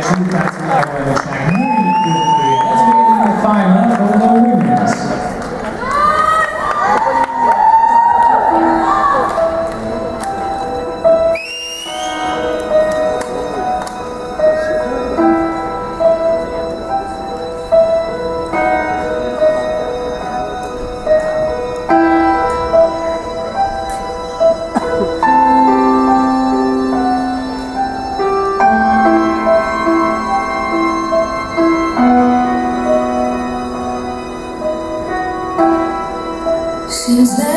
Vielen Dank.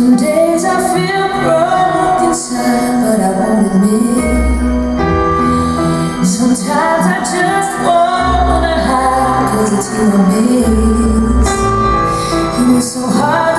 Some days I feel broke inside, but I won't admit. Sometimes I just wanna hide, cause it's who I miss And it's so hard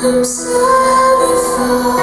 I'm sorry for